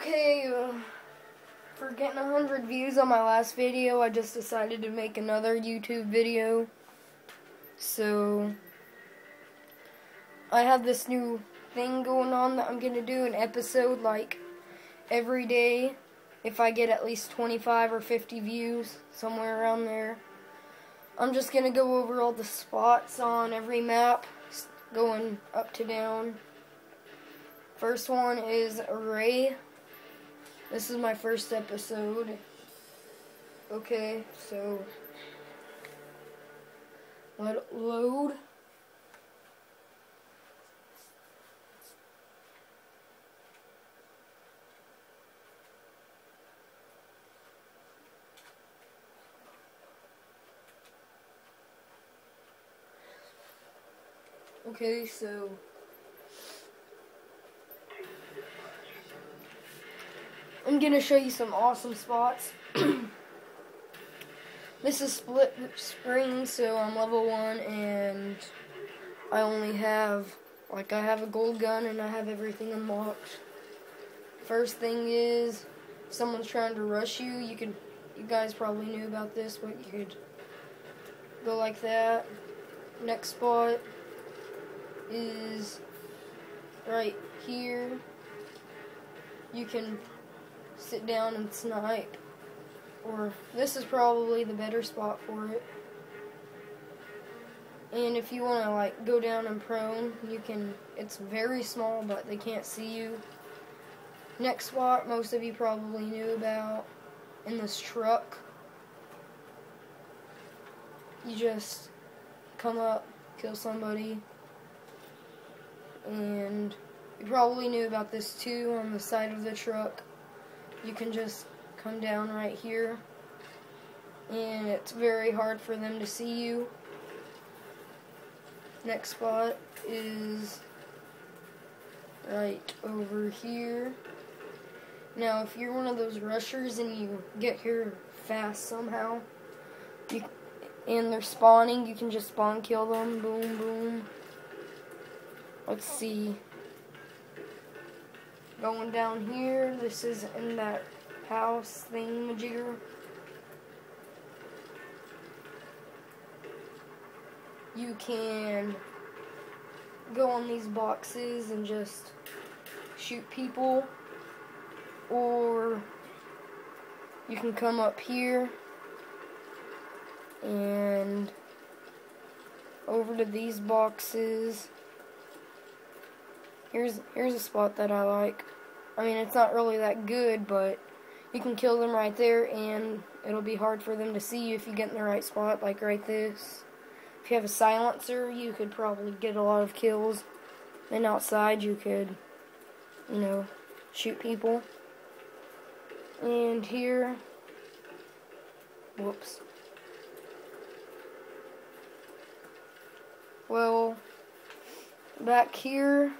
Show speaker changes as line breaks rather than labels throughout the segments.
Okay, uh, for getting 100 views on my last video, I just decided to make another YouTube video. So, I have this new thing going on that I'm going to do an episode like every day if I get at least 25 or 50 views, somewhere around there. I'm just going to go over all the spots on every map, going up to down. First one is Array. This is my first episode. Okay, so let it load. Okay, so I'm gonna show you some awesome spots. this is split screen, so I'm level one, and I only have like I have a gold gun and I have everything unlocked. First thing is, if someone's trying to rush you, you could. You guys probably knew about this, but you could go like that. Next spot is right here. You can sit down and snipe. Or this is probably the better spot for it. And if you want to like go down and prone, you can, it's very small but they can't see you. Next spot most of you probably knew about in this truck. You just come up, kill somebody, and you probably knew about this too on the side of the truck. You can just come down right here and it's very hard for them to see you. Next spot is right over here. Now if you're one of those rushers and you get here fast somehow, you, and they're spawning, you can just spawn kill them, boom, boom. Let's see. Going down here, this is in that house thing, thingamajigger. You can go on these boxes and just shoot people or you can come up here and over to these boxes Here's here's a spot that I like. I mean, it's not really that good, but you can kill them right there, and it'll be hard for them to see you if you get in the right spot, like right this. If you have a silencer, you could probably get a lot of kills. And outside, you could, you know, shoot people. And here, whoops. Well, back here,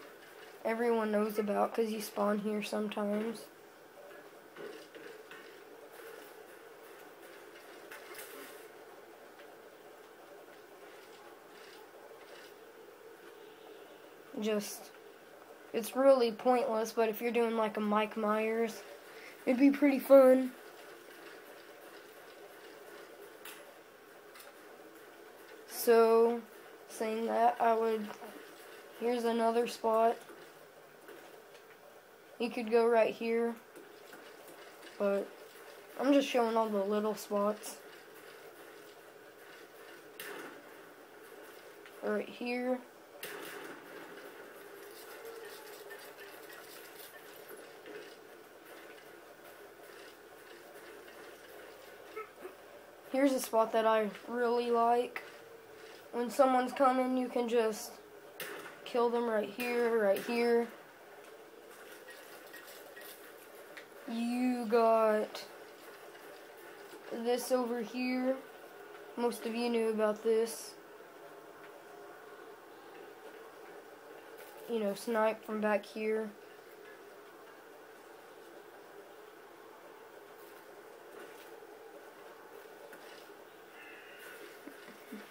everyone knows about because you spawn here sometimes. Just, it's really pointless, but if you're doing like a Mike Myers, it'd be pretty fun. So, saying that, I would, here's another spot. You could go right here, but I'm just showing all the little spots. Right here. Here's a spot that I really like. When someone's coming, you can just kill them right here, right here. You got this over here. Most of you knew about this. You know, snipe from back here.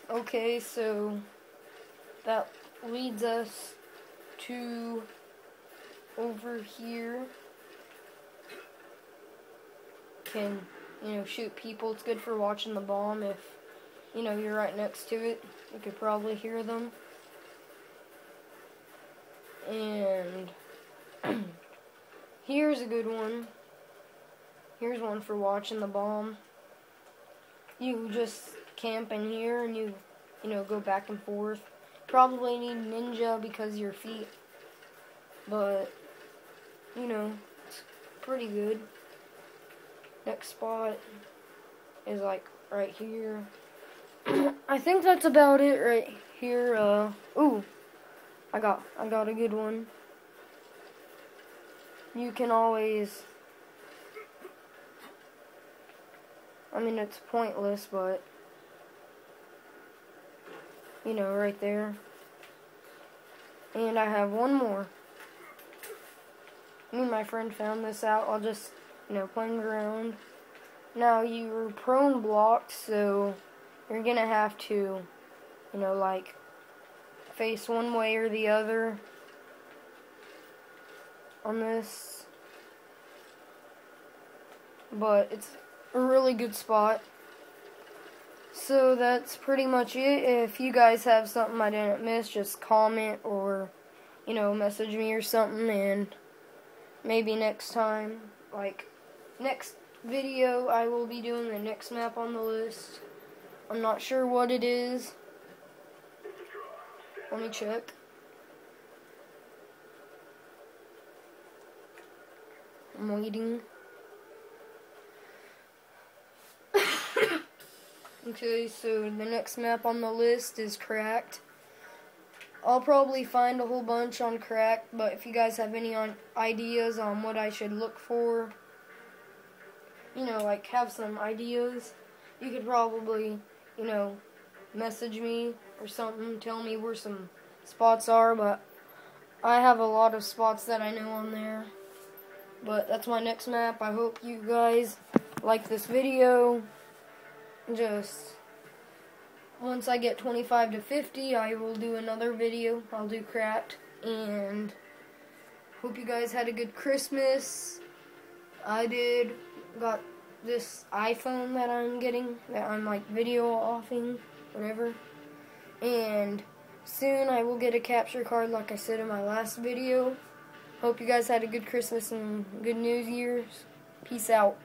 Okay, so that leads us to over here. Can, you know, shoot people. It's good for watching the bomb if, you know, you're right next to it. You could probably hear them. And here's a good one. Here's one for watching the bomb. You just camp in here and you, you know, go back and forth. Probably need ninja because your feet. But, you know, it's pretty good. Next spot is like right here. I think that's about it right here. Uh, ooh, I got, I got a good one. You can always I mean, it's pointless, but, you know, right there. And I have one more. Me and my friend found this out. I'll just, know, playing around. Now, you're prone blocked, so you're to have to, you know, like, face one way or the other on this. But it's a really good spot. So that's pretty much it. If you guys have something I didn't miss, just comment or, you know, message me or something. And maybe next time, like, next video, I will be doing the next map on the list. I'm not sure what it is. Let me check. I'm waiting. Okay, so the next map on the list is Cracked. I'll probably find a whole bunch on Cracked, but if you guys have any on ideas on what I should look for, you know, like have some ideas, you could probably, you know, message me or something, tell me where some spots are, but I have a lot of spots that I know on there. But that's my next map. I hope you guys like this video just once I get 25 to 50 I will do another video I'll do cracked and hope you guys had a good Christmas I did got this iPhone that I'm getting that I'm like video offing whatever. And soon I will get a capture card like I said in my last video. Hope you guys had a good Christmas and good New Year's. Peace out